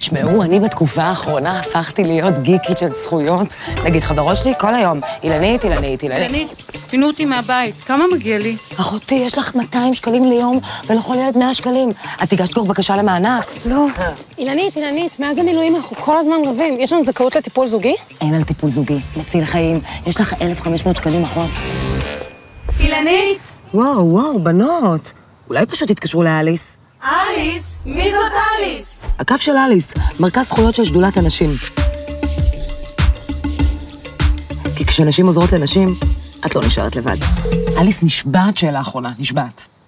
תשמעו, אני בתקופה האחרונה הפכתי להיות גיקית של זכויות. נגיד, חברות שלי כל היום, אילנית, אילנית, אילנית. אילנית, פינו אותי מהבית, כמה מגיע לי? אחותי, יש לך 200 שקלים ליום, ולכל ילד 100 שקלים. את הגשת כבר בקשה למענק? לא. אילנית, אילנית, מאז המילואים אנחנו כל הזמן רבים. יש לנו זכאות לטיפול זוגי? אין על טיפול זוגי, מציל חיים. יש לך 1,500 שקלים, אחות. אילנית! וואו, וואו, בנות. אולי פשוט תתקשרו לאליס. אליס? מי? הקו של אליס, מרכז זכויות של שדולת הנשים. כי כשנשים עוזרות לנשים, את לא נשארת לבד. אליס נשבעת שאלה אחרונה, נשבעת.